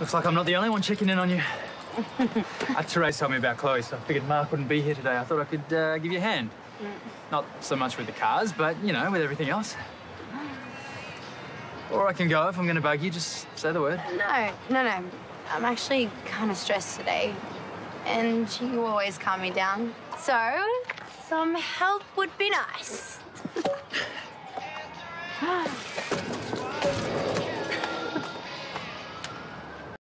Looks like I'm not the only one checking in on you. uh, Terese told me about Chloe, so I figured Mark wouldn't be here today. I thought I could uh, give you a hand. Mm. Not so much with the cars, but, you know, with everything else. Or I can go if I'm going to bug you. Just say the word. No, no, no. I'm actually kind of stressed today. And you always calm me down. So, some help would be nice.